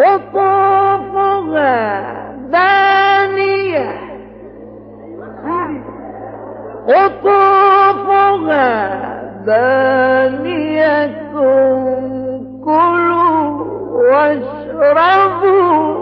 قطوفها دانية. قطوفها دانية كلوا واشربوا.